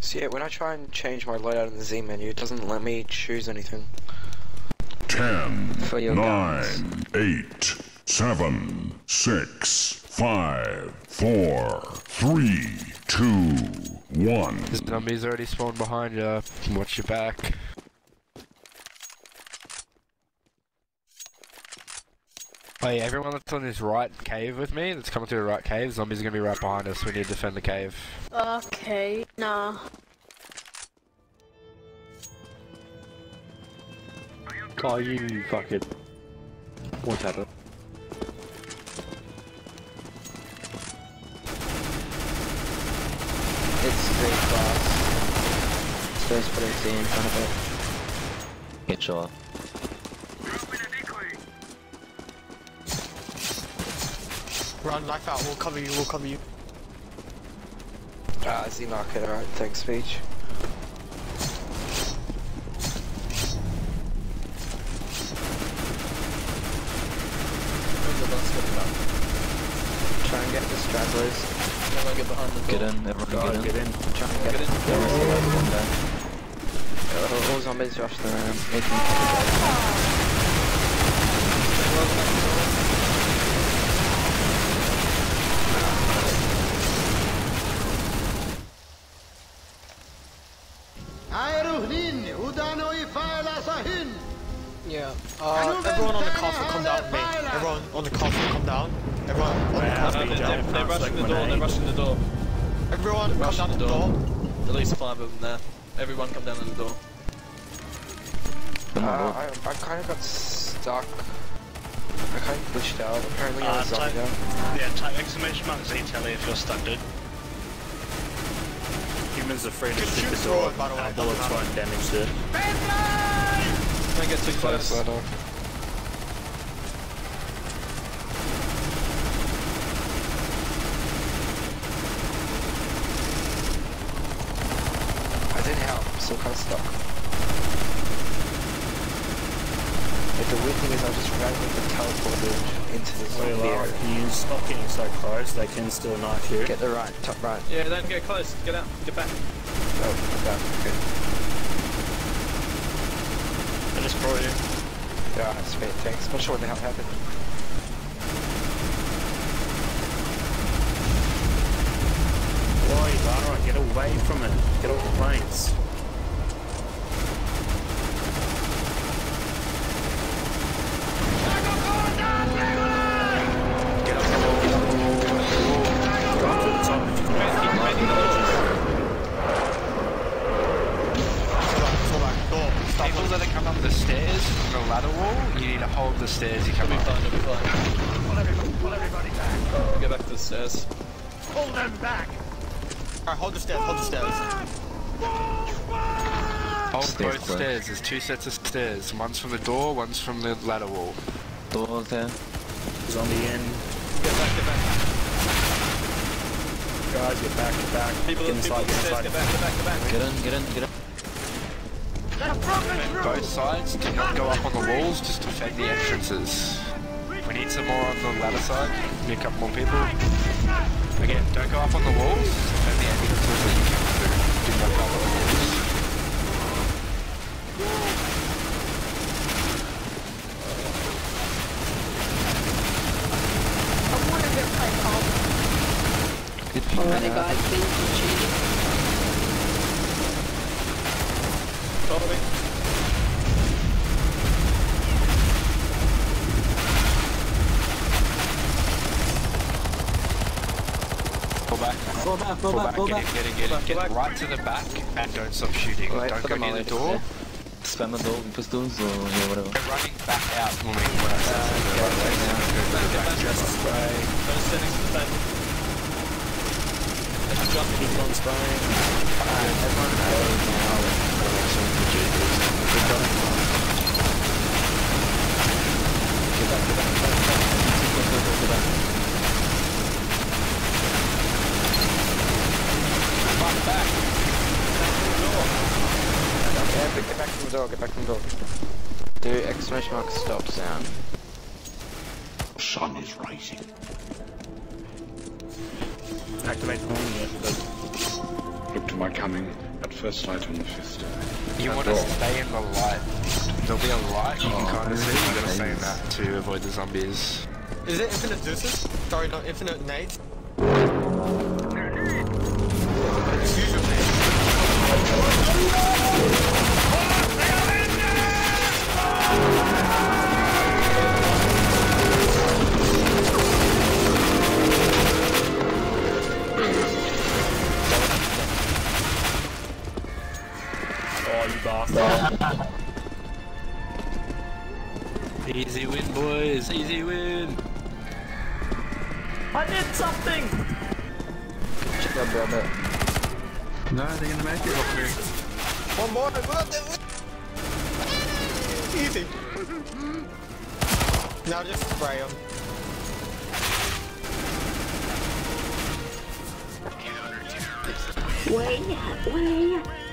So yeah, when I try and change my loadout in the Z menu, it doesn't let me choose anything. Ten, For your nine, eight, seven, six, five, four, three, two, one. Zombies already spawned behind you. Watch your back. Oh yeah, everyone that's on this right cave with me, that's coming through the right cave, zombies are gonna be right behind us. We need to defend the cave. Okay, nah. Oh, you fuck it. What's happened? It's very fast. Supposed to put a Z in front of it. Get shot. Run, knife out, we'll cover you, we'll cover you. Ah, Z market, alright, thanks, speech. Try and get the stragglers. Get in, everyone get in. Try and get, Get in. Yeah, Get in. One down. all, all zombies rush the room. Make them cover Yeah. Uh, everyone on the castle come down with me. Everyone on the castle come down. Everyone on the castle come down. They're rushing the door, they're rushing the door. Everyone come Rush down the the door. door. At least five of them there. Everyone come down on the door. Uh, I, I kind of got stuck. I kind of glitched out. Apparently I Uh, was zombie type- Yeah, type exclamation mark Z Telly if you're stuck, dude. Humans are free to shoot shoot the door. it, by the way, Our bullets doesn't won't damage the... Don't get too close. ladder. I didn't help. I'm still kind of stuck. But the weird thing is I just ran with the teleported into the Wait, zombie Lara, area. can you stop getting so close? They can still knife you. Get the right, top right. Yeah, don't get close. Get out. Get back. Oh, okay, good. I just brought you. Yeah, that's great, thanks. Not sure what the hell happened. Why, Lara? Get away from it. Get off the planes. Need to hold the stairs you come It'll be up. fine, it'll be fine. Pull everybody, pull everybody back. Go back to the stairs. Pull them back. Alright, hold the stairs, hold the stairs. Hold Stairs both closed. stairs. There's two sets of stairs. One's from the door, one's from the ladder wall. Door there. Zombie in. Get back, get back. Guys, get back, get back. People, get inside, on the get stairs, inside. get back, get back, get back. Get in, get in, get in. They're broken through. Both sides, do not go up on the walls, just defend the entrances. We need some more on the ladder side. Need a couple more people. Again, don't go up on the walls, just defend the entrances that you come through. Do not go up on the walls. I wanted to play Paul. Good people. Alright, guys, being cheating. Follow me. Pull back. Go back, go Pull back, back, go get back. in, get in, get in. Pull back, Get right to the back and don't stop shooting. Wait don't go near the door. clear. Spam the door with pistols or yeah, whatever. Go running back out when we when I say something. yeah, Right, yeah, go back, get back. Just spray. Don't stand next to the table. Let's jump. Keep on spraying. Alright, everyone knows now. Get back, get back, from the door, get back from the door. Do exclamation mark stop sound. Sun is rising. Activate the horn. Look to my coming. First light on the fifth day. You want to stay in the light. There'll be a light you can Oh, kind of see. You gotta stay in that to avoid the zombies. Is it infinite deuces? Sorry, not infinite nades. Oh. Easy win, boys. Easy win. I did something! Check out Brother. No, they're gonna make it. One more. Easy. Now just spray them. Way, way.